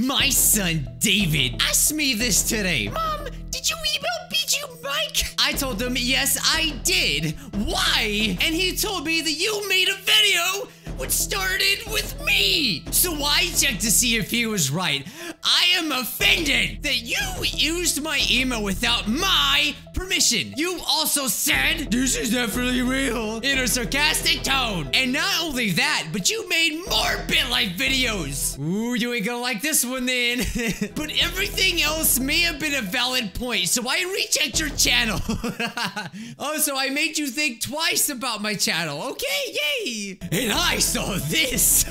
My son David asked me this today. Mom, did you email Bijuu Mike? I told him, yes, I did. Why? And he told me that you made a video which started with me. So I checked to see if he was right. I am offended that you used my email without my permission. You also said, this is definitely real, in a sarcastic tone. And not only that, but you made more BitLife videos. Ooh, you ain't gonna like this one then. but everything else may have been a valid point, so I rechecked your channel. oh, so I made you think twice about my channel. Okay, yay. And I saw this.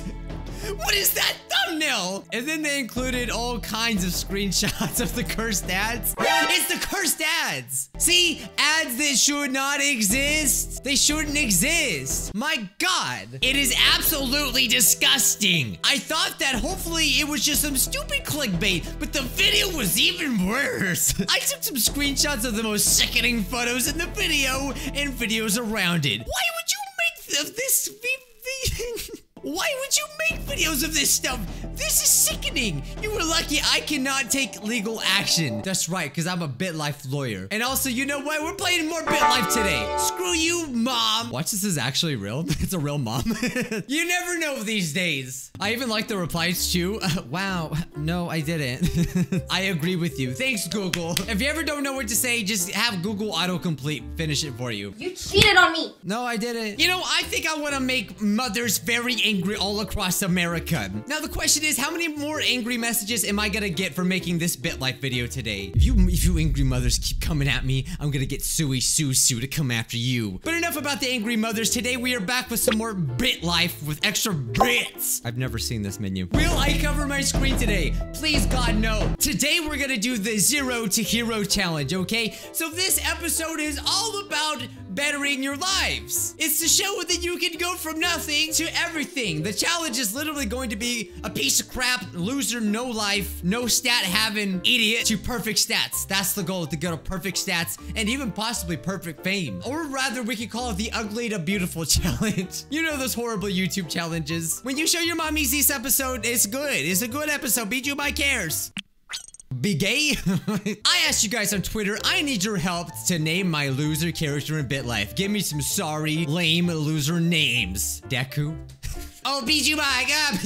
What is that thumbnail? And then they included all kinds of screenshots of the cursed ads. It's the cursed ads. See, ads that should not exist. They shouldn't exist. My God, it is absolutely disgusting. I thought that hopefully it was just some stupid clickbait, but the video was even worse. I took some screenshots of the most sickening photos in the video and videos around it. Why would you make this? Why would you make videos of this stuff? This is sickening. You were lucky I cannot take legal action. That's right, because I'm a BitLife lawyer. And also, you know what? We're playing more BitLife today. Screw you, mom. Watch, this is actually real. it's a real mom. you never know these days. I even like the replies too. Uh, wow. No, I didn't. I agree with you. Thanks, Google. If you ever don't know what to say, just have Google autocomplete finish it for you. You cheated on me. No, I didn't. You know, I think I want to make mothers very angry all across America. Now, the question is, how many more angry messages am I gonna get for making this BitLife video today? If you, if you angry mothers keep coming at me, I'm gonna get Suey Sue Sue to come after you. But enough about the angry mothers. Today, we are back with some more BitLife with extra bits. I've never seen this menu. Will I cover my screen today? Please, God, no. Today, we're gonna do the zero to hero challenge, okay? So this episode is all about bettering your lives. It's to show that you can go from nothing to everything. The challenge is literally going to be a piece of crap, loser, no life, no stat having idiot to perfect stats. That's the goal, to go to perfect stats and even possibly perfect fame. Or rather, we could call it the ugly to beautiful challenge. You know those horrible YouTube challenges. When you show your mommies this episode, it's good. It's a good episode. Beat you by cares be gay? I asked you guys on Twitter, I need your help to name my loser character in BitLife. Give me some sorry, lame loser names. Deku? Oh, Mike, ah,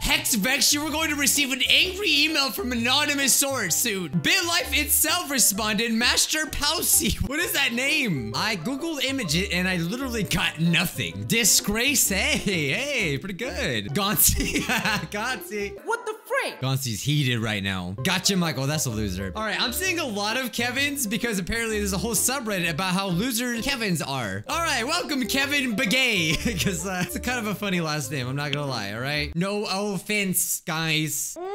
Hex Vex, you were going to receive an angry email from anonymous source soon. BitLife itself responded, Master Pousey. What is that name? I googled image it and I literally got nothing. Disgrace, hey, hey, pretty good. Goncy, Goncy. What the? Goncy's heated right now. Gotcha, Michael, that's a loser. All right, I'm seeing a lot of Kevins because apparently there's a whole subreddit about how loser Kevins are. All right, welcome Kevin Begay, because uh, it's a kind of a funny last name, I'm not gonna lie, all right? No offense, guys.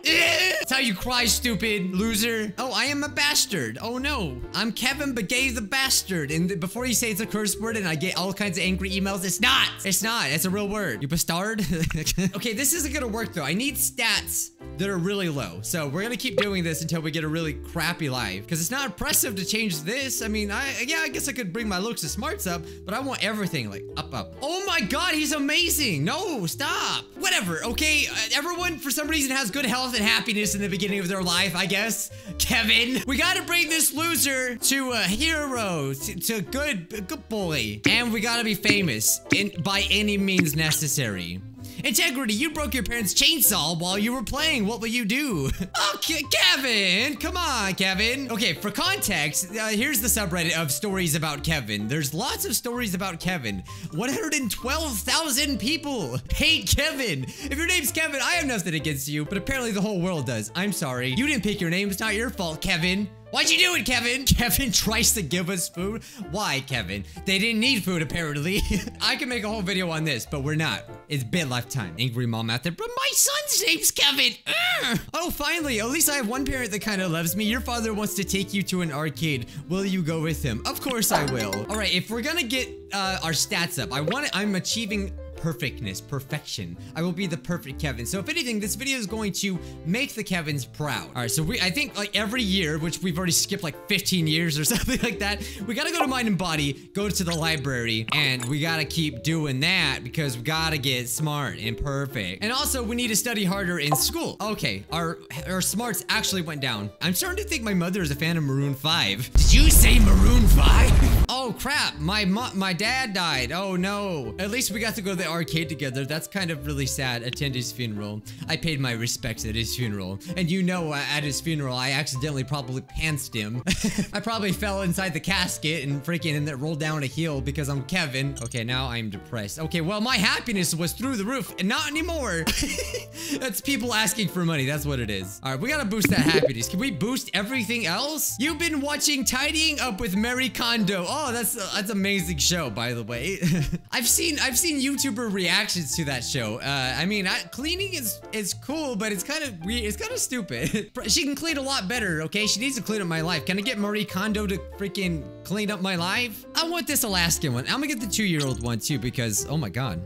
That's how you cry, stupid loser. Oh, I am a bastard. Oh no, I'm Kevin Begay the bastard. And before you say it's a curse word and I get all kinds of angry emails, it's not. It's not. It's a real word. You bastard. okay, this isn't gonna work though. I need stats that are really low. So we're gonna keep doing this until we get a really crappy life. Because it's not impressive to change this. I mean, I yeah, I guess I could bring my looks and smarts up, but I want everything like up, up. Oh my god, he's amazing. No, stop. Whatever, okay? Uh, everyone, for some reason, has good health and happiness in the beginning of their life, I guess. Kevin, we gotta bring this loser to a hero, to, to good, good boy. And we gotta be famous in by any means necessary. Integrity, you broke your parents' chainsaw while you were playing. What will you do? Okay, Kevin! Come on, Kevin. Okay, for context, uh, here's the subreddit of stories about Kevin. There's lots of stories about Kevin. 112,000 people hate Kevin. If your name's Kevin, I have nothing against you, but apparently the whole world does. I'm sorry. You didn't pick your name. It's not your fault, Kevin. Why'd you do it, Kevin? Kevin tries to give us food. Why, Kevin? They didn't need food, apparently. I can make a whole video on this, but we're not. It's BitLife time. Angry mom out there, but my son's name's Kevin. Urgh. Oh, finally, at least I have one parent that kind of loves me. Your father wants to take you to an arcade. Will you go with him? Of course I will. All right, if we're gonna get uh, our stats up, I want it, I'm achieving perfectness, perfection. I will be the perfect Kevin. So if anything, this video is going to make the Kevins proud. All right, so we, I think like every year, which we've already skipped like 15 years or something like that, we gotta go to Mind and Body, go to the library, and we gotta keep doing that because we gotta get smart and perfect. And also, we need to study harder in school. Okay, our, our smarts actually went down. I'm starting to think my mother is a fan of Maroon 5. Did you say Maroon 5? oh crap, my my dad died. Oh no. At least we got to go to the arcade together. That's kind of really sad. Attend his funeral. I paid my respects at his funeral. And you know, uh, at his funeral, I accidentally probably pantsed him. I probably fell inside the casket and freaking and then rolled down a hill because I'm Kevin. Okay, now I'm depressed. Okay, well, my happiness was through the roof and not anymore. That's people asking for money. That's what it is. All right, we gotta boost that happiness. Can we boost everything else? You've been watching Tidying Up with Marie Kondo. Oh, that's uh, that's amazing show, by the way. I've seen I've seen Reactions to that show. Uh, I mean, I, cleaning is is cool, but it's kind of weird. It's kind of stupid. she can clean a lot better. Okay, she needs to clean up my life. Can I get Marie Kondo to freaking clean up my life? I want this Alaskan one. I'm gonna get the two-year-old one too because oh my god.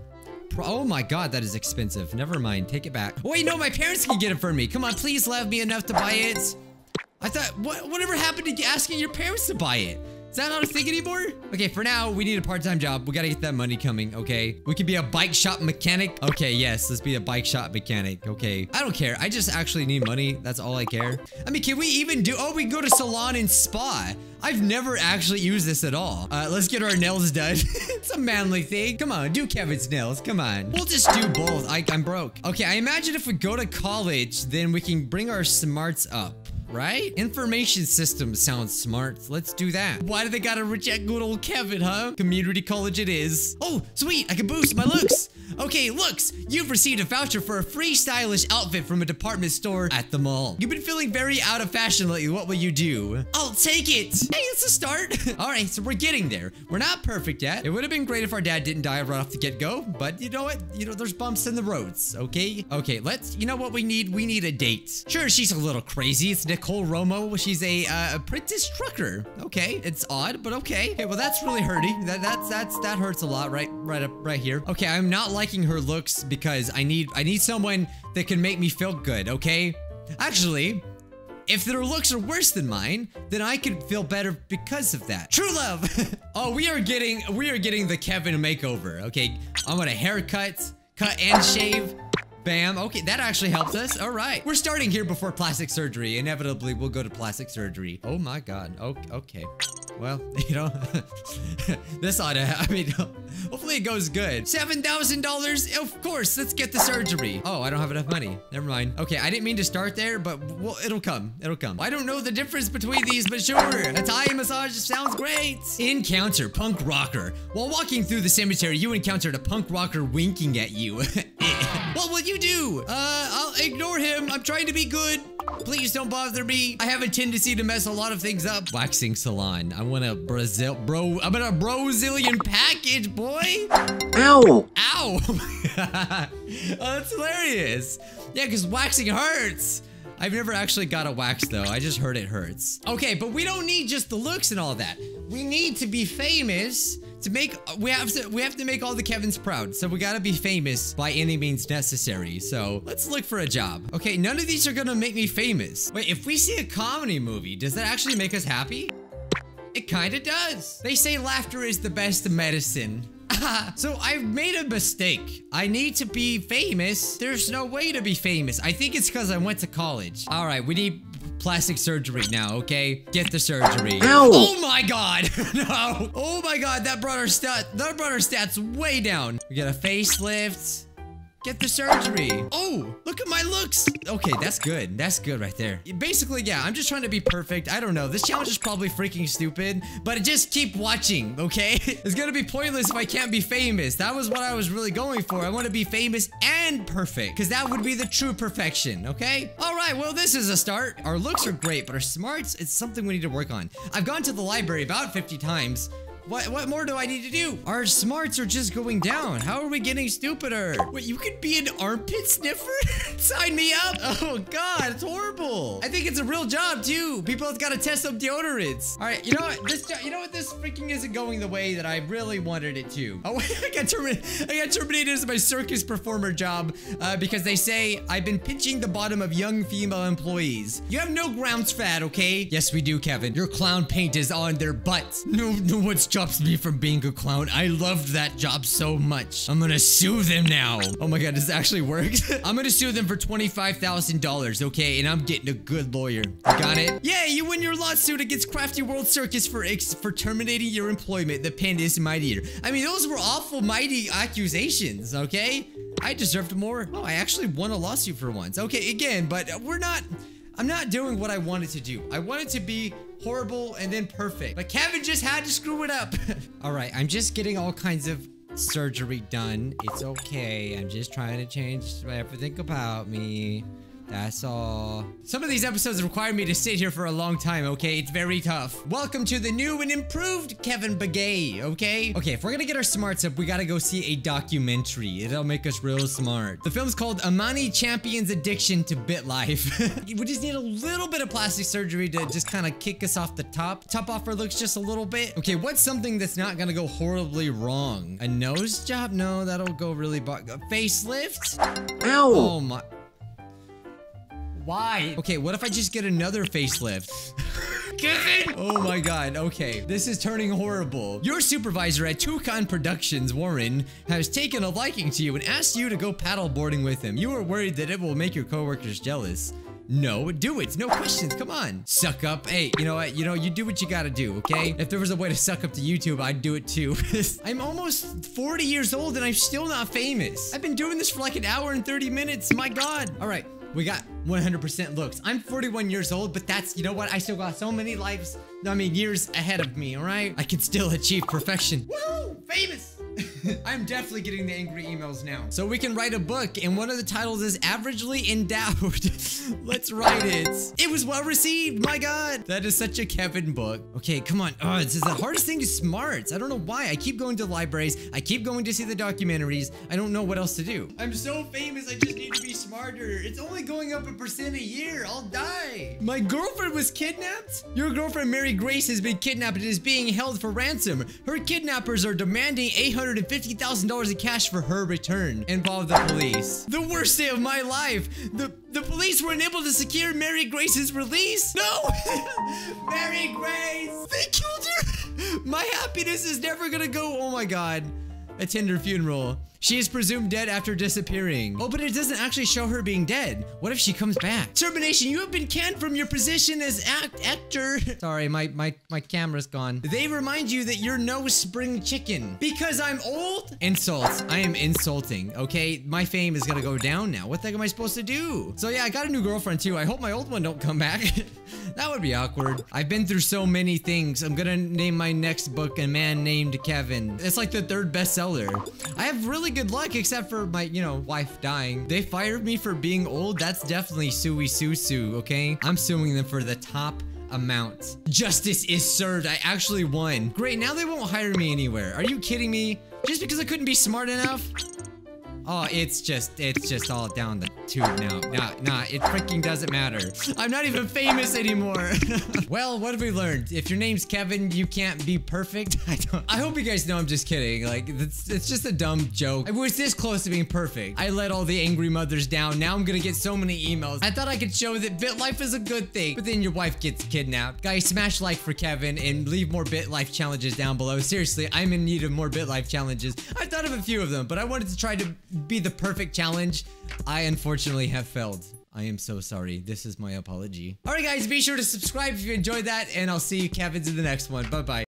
Oh my god, that is expensive. Never mind, take it back. Wait, no, my parents can get it for me. Come on, please love me enough to buy it. I thought, what, whatever happened to asking your parents to buy it? Is that not a thing anymore? Okay, for now, we need a part-time job. We gotta get that money coming, okay? We could be a bike shop mechanic. Okay, yes, let's be a bike shop mechanic, okay? I don't care. I just actually need money. That's all I care. I mean, can we even do- Oh, we can go to salon and spa. I've never actually used this at all. Uh, let's get our nails done. it's a manly thing. Come on, do Kevin's nails. Come on. We'll just do both. I, I'm broke. Okay, I imagine if we go to college, then we can bring our smarts up right? Information systems sounds smart. Let's do that. Why do they gotta reject good old Kevin, huh? Community college it is. Oh, sweet, I can boost my looks. Okay, looks, you've received a voucher for a free stylish outfit from a department store at the mall. You've been feeling very out of fashion lately. What will you do? I'll take it. Hey, it's a start. All right, so we're getting there. We're not perfect yet. It would have been great if our dad didn't die right off the get-go, but you know what? You know, there's bumps in the roads, okay? Okay, let's, you know what we need? We need a date. Sure, she's a little crazy. It's Nicole Romo. She's a uh, apprentice trucker. Okay, it's odd, but okay. Okay, well, that's really hurting. That, that's, that's, that hurts a lot right, right up, right here. Okay, I'm not liking her looks because I need I need someone that can make me feel good, okay? Actually, if their looks are worse than mine, then I could feel better because of that. True love. oh, we are getting we are getting the Kevin makeover. Okay, I'm gonna haircut, cut and shave. Bam. Okay, that actually helps us. All right. We're starting here before plastic surgery. Inevitably, we'll go to plastic surgery. Oh my god. Okay. Well, you know, this ought to, I mean, hopefully it goes good. $7,000? Of course, let's get the surgery. Oh, I don't have enough money. Never mind. Okay, I didn't mean to start there, but well, it'll come. It'll come. I don't know the difference between these, but sure. A Thai massage sounds great. Encounter punk rocker. While walking through the cemetery, you encountered a punk rocker winking at you. What will you do? Uh, I'll ignore him. I'm trying to be good. Please don't bother me. I have a tendency to mess a lot of things up. Waxing salon. I want a Brazil, bro. I'm in a Brazilian package, boy. Ow. Ow. oh, that's hilarious. Yeah, because waxing hurts. I've never actually got a wax though. I just heard it hurts. Okay, but we don't need just the looks and all that. We need to be famous to make we have to we have to make all the Kevins proud. So we gotta be famous by any means necessary. So let's look for a job. Okay, none of these are gonna make me famous. Wait, if we see a comedy movie, does that actually make us happy? It kinda does. They say laughter is the best medicine. so I've made a mistake. I need to be famous. There's no way to be famous. I think it's because I went to college. All right, we need plastic surgery now, okay? Get the surgery. Ow! Oh my god! no! Oh my god, that brought our stat that brought our stats way down. We got a facelift. Get the surgery. Oh, look at my looks. Okay, that's good. That's good right there. Basically, yeah, I'm just trying to be perfect. I don't know. This challenge is probably freaking stupid, but just keep watching, okay? it's gonna be pointless if I can't be famous. That was what I was really going for. I want to be famous and perfect, because that would be the true perfection, okay? All right, well, this is a start. Our looks are great, but our smarts, it's something we need to work on. I've gone to the library about 50 times, What what more do I need to do? Our smarts are just going down. How are we getting stupider? Wait, you could be an armpit sniffer? Sign me up. Oh god, it's horrible. I think it's a real job too. People have got to test up deodorants. All right, you know what? This you know what? This freaking isn't going the way that I really wanted it to. Oh, I got terminated. I got terminated as my circus performer job uh, because they say I've been pinching the bottom of young female employees. You have no grounds for that, okay? Yes, we do, Kevin. Your clown paint is on their butts. No, no one stops me from being a clown. I loved that job so much. I'm gonna sue them now. Oh my god, this actually works. I'm gonna sue them for $25,000, okay? And I'm getting a good lawyer. Got it? Yeah, you win your lawsuit against Crafty World Circus for for terminating your employment. The pen is mightier. I mean, those were awful mighty accusations, okay? I deserved more. Oh, I actually won a lawsuit for once. Okay, again, but we're not... I'm not doing what I wanted to do. I wanted to be horrible and then perfect. But Kevin just had to screw it up. all right, I'm just getting all kinds of surgery done. It's okay. I'm just trying to change everything about me. That's all. Some of these episodes require me to sit here for a long time, okay? It's very tough. Welcome to the new and improved Kevin Begay, okay? Okay, if we're gonna get our smarts up, we gotta go see a documentary. It'll make us real smart. The film's called Amani Champion's Addiction to BitLife. we just need a little bit of plastic surgery to just kind of kick us off the top. Top off our looks just a little bit. Okay, what's something that's not gonna go horribly wrong? A nose job? No, that'll go really... A facelift? Ow! Oh my... Why? Okay, what if I just get another facelift? Kevin! Oh my god, okay. This is turning horrible. Your supervisor at Toucan Productions, Warren, has taken a liking to you and asked you to go paddleboarding with him. You are worried that it will make your coworkers jealous. No, do it. No questions. Come on. Suck up. Hey, you know what? You know, you do what you gotta do, okay? If there was a way to suck up to YouTube, I'd do it too. I'm almost 40 years old and I'm still not famous. I've been doing this for like an hour and 30 minutes. My God. All right. We got 100% looks. I'm 41 years old, but that's, you know what? I still got so many lives, I mean, years ahead of me, all right? I can still achieve perfection. Woo! Famous! I'm definitely getting the angry emails now. So we can write a book, and one of the titles is Averagely Endowed. Let's write it. It was well received, my god. That is such a Kevin book. Okay, come on. Oh, this is the hardest thing is smarts. I don't know why. I keep going to libraries. I keep going to see the documentaries. I don't know what else to do. I'm so famous, I just need to be smarter. It's only going up a percent a year. I'll die. My girlfriend was kidnapped? Your girlfriend, Mary Grace, has been kidnapped and is being held for ransom. Her kidnappers are demanding 850,000 in cash for her return. Involve the police. The worst day of my life. The the police weren't able to secure Mary Grace's release. No! Mary Grace! They killed her! My happiness is never gonna go. Oh my god. A tender funeral. She is presumed dead after disappearing. Oh, but it doesn't actually show her being dead. What if she comes back? Termination, you have been canned from your position as act actor. Sorry, my, my, my camera's gone. They remind you that you're no spring chicken. Because I'm old? Insults. I am insulting, okay? My fame is gonna go down now. What the heck am I supposed to do? So yeah, I got a new girlfriend too. I hope my old one don't come back. that would be awkward. I've been through so many things. I'm gonna name my next book A Man Named Kevin. It's like the third bestseller. I have really good luck except for my, you know, wife dying. They fired me for being old. That's definitely suey sue sue, okay? I'm suing them for the top amount. Justice is served. I actually won. Great, now they won't hire me anywhere. Are you kidding me? Just because I couldn't be smart enough? Oh, it's just, it's just all down the tube now. Nah, nah, it freaking doesn't matter. I'm not even famous anymore. well, what have we learned? If your name's Kevin, you can't be perfect. I don't, I hope you guys know I'm just kidding. Like, it's, it's just a dumb joke. I was this close to being perfect. I let all the angry mothers down. Now I'm gonna get so many emails. I thought I could show that BitLife is a good thing, but then your wife gets kidnapped. Guys, smash like for Kevin and leave more BitLife challenges down below. Seriously, I'm in need of more BitLife challenges. I thought of a few of them, but I wanted to try to be the perfect challenge. I unfortunately have failed. I am so sorry. This is my apology. Alright guys, be sure to subscribe if you enjoyed that, and I'll see you Kevins in the next one. Bye-bye.